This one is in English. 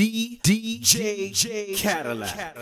D D J J Cadillac.